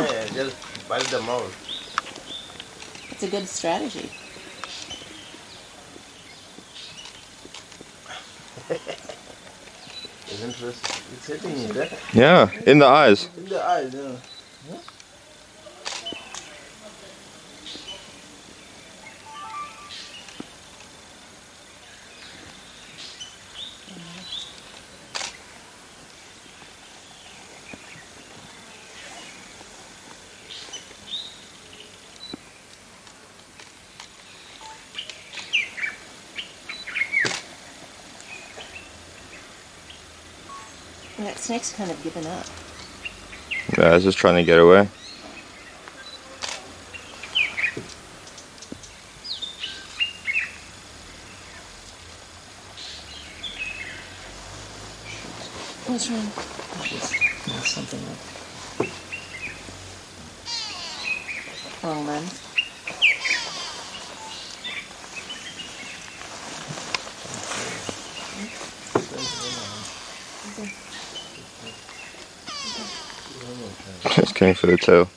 Oh, Yeah, just bite the mouth. it's a good strategy. It's interesting. It's hitting you there. Yeah, in the eyes. In the eyes, yeah. That snake's kind of given up. Yeah, it's just trying to get away. What's wrong? That's something like Wrong lens. Just going for the tail.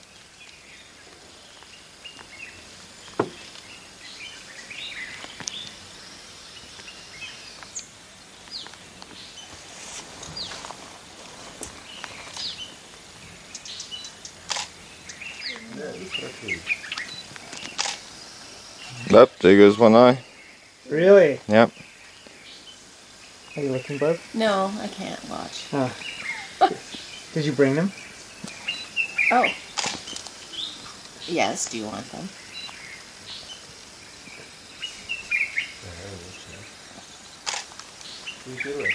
Up, there goes one eye. Really? Yep. Are you looking, bud? No, I can't watch. Ah. Did you bring them? Oh. Yes, do you want them? You do it.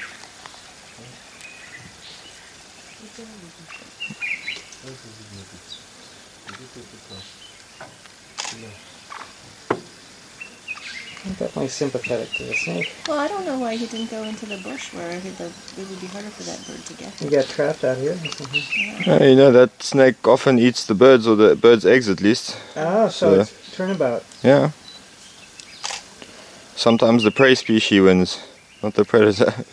I'm definitely sympathetic to the snake. Well, I don't know why he didn't go into the bush where he, the, it would be harder for that bird to get. He got trapped out here. or something. Yeah, you know, that snake often eats the birds, or the birds' eggs at least. Ah, so So- it's turnabout. Yeah. Sometimes the prey species wins, not the predator.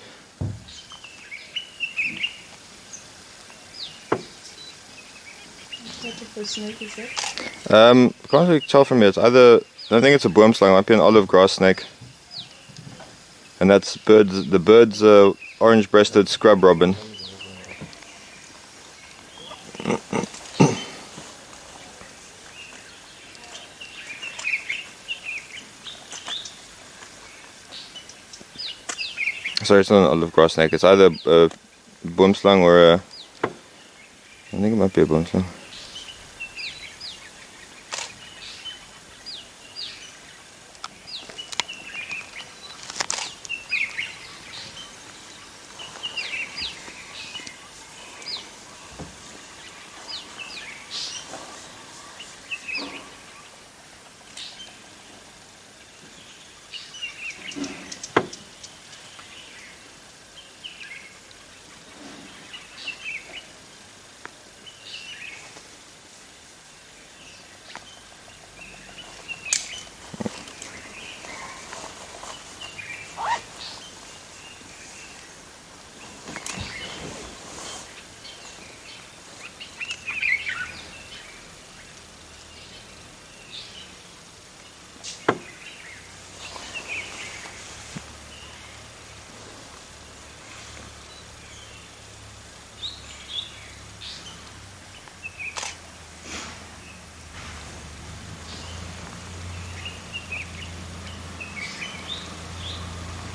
What type of snake is it? Um, can't really tell from here. It's either I think it's a boomslang, might be an olive grass snake, and that's birds. The bird's uh, orange-breasted scrub robin. Sorry, it's not an olive grass snake. It's either a boomslang or a. I think it might be a boomslang.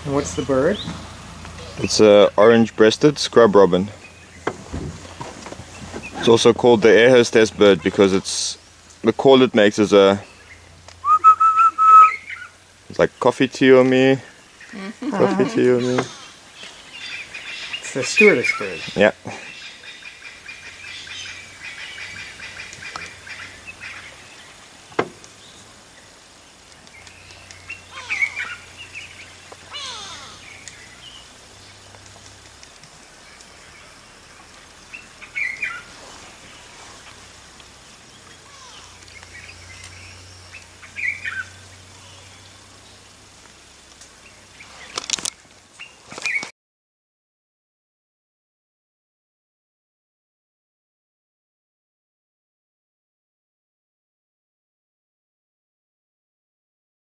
And what's the bird? It's a orange-breasted scrub robin. It's also called the air hostess bird because it's the call it makes is a it's like coffee tea on me, mm-hmm. coffee tea on me. It's the stewardess bird. Yeah.